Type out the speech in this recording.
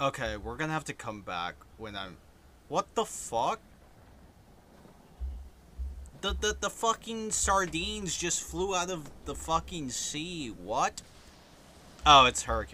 Okay, we're gonna have to come back when I'm... What the fuck? The, the, the fucking sardines just flew out of the fucking sea. What? Oh, it's hurricane.